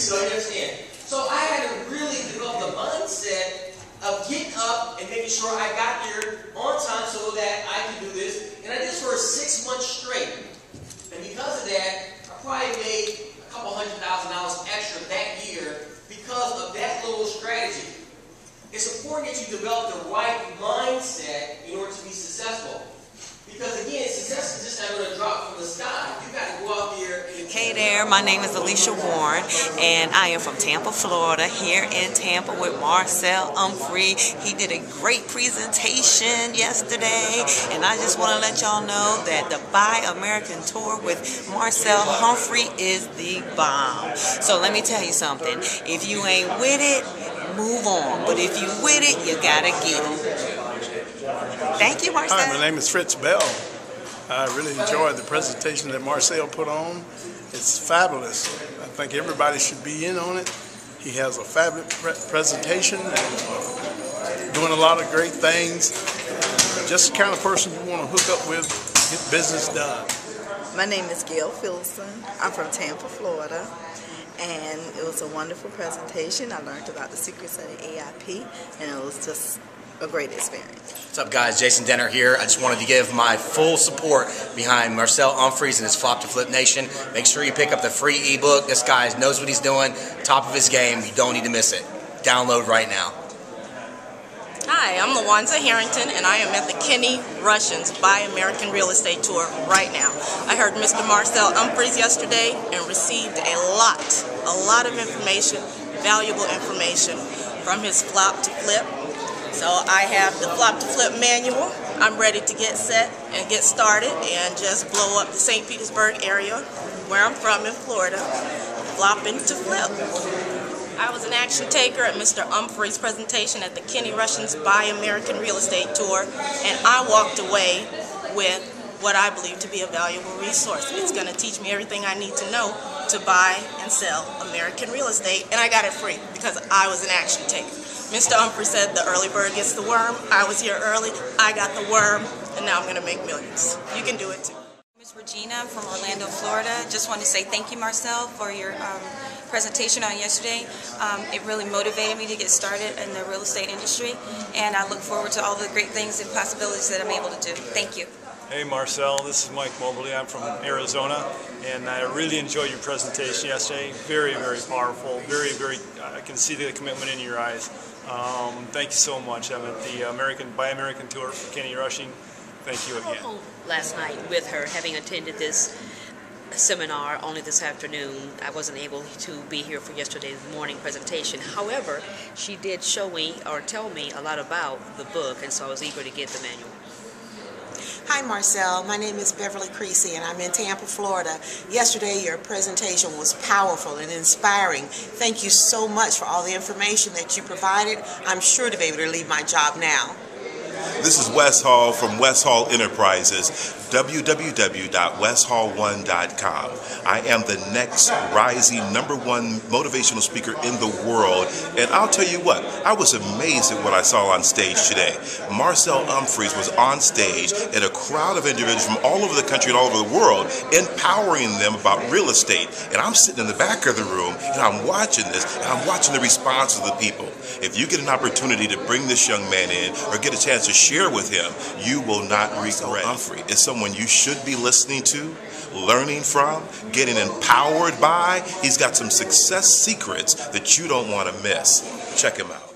So you understand? So I had to really develop the mindset of getting up and making sure I got here on time so that I could do this. And I did this for six months straight. And because of that, I probably made a couple hundred thousand dollars extra that year because of that little strategy. It's important that you develop the right mindset in order to be successful. Because again, success is just not going to drop from the sky. You got to go out there and Hey there, my name is Alicia Warren, and I am from Tampa, Florida, here in Tampa with Marcel Umphery. He did a great presentation yesterday, and I just want to let y'all know that the Buy American Tour with Marcel Umphery is the bomb. So let me tell you something. If you ain't with it, move on. But if you with it, you gotta get it. Thank you, Marcel. Hi, my name is Fritz Bell. I really enjoyed the presentation that Marcel put on. It's fabulous. I think everybody should be in on it. He has a fabulous pre presentation and doing a lot of great things. Just the kind of person you want to hook up with, get business done. My name is Gail Philson. I'm from Tampa, Florida. And it was a wonderful presentation. I learned about the secrets of the AIP, and it was just a great experience. What's up, guys? Jason Denner here. I just wanted to give my full support behind Marcel Umphery's and his Flop to Flip Nation. Make sure you pick up the free ebook. This guy knows what he's doing, top of his game. You don't need to miss it. Download right now. Hi, I'm Lawanza Harrington, and I am at the Kenny Rushings Buy American Real Estate Tour right now. I heard Mr. Marcel Umpherys yesterday and received a lot, a lot of information, valuable information from his flop to flip. So I have the flop to flip manual. I'm ready to get set and get started and just blow up the St. Petersburg area where I'm from in Florida, flopping to flip. I was an action taker at Mr. Umphery's presentation at the Kenny Rushings Buy American Real Estate Tour, and I walked away with what I believe to be a valuable resource. It's going to teach me everything I need to know to buy and sell American real estate, and I got it free because I was an action taker. Mr. Umphery said the early bird gets the worm. I was here early, I got the worm, and now I'm going to make millions. You can do it too. Miss Regina from Orlando, Florida. Just want to say thank you, Marcel, for your um, presentation on yesterday. Um, it really motivated me to get started in the real estate industry, and I look forward to all the great things and possibilities that I'm able to do. Thank you. Hey Marcel, this is Mike Mobley. I'm from Arizona, and I really enjoyed your presentation yesterday. Very, very powerful. Very, very. I can see the commitment in your eyes. Um, thank you so much. I'm at the American Buy American Tour for Kenny Rushing. Thank you again. Last night with her, having attended this seminar only this afternoon. I wasn't able to be here for yesterday's morning presentation. However, she did show me or tell me a lot about the book, and so I was eager to get the manual. Hi Marcel, my name is Beverly Creasy and I'm in Tampa, Florida. Yesterday your presentation was powerful and inspiring. Thank you so much for all the information that you provided. I'm sure to be able to leave my job now. This is Wes Hall from Wes Hall Enterprises, www.weshall1.com. I am the next rising number one motivational speaker in the world, and I'll tell you what, I was amazed at what I saw on stage today. Marcel Umpherys was on stage and a crowd of individuals from all over the country and all over the world, empowering them about real estate. And I'm sitting in the back of the room, and I'm watching this, and I'm watching the response of the people. If you get an opportunity to bring this young man in or get a chance to share with him, you will not regret. Umphery is someone you should be listening to, learning from, getting empowered by. He's got some success secrets that you don't want to miss. Check him out.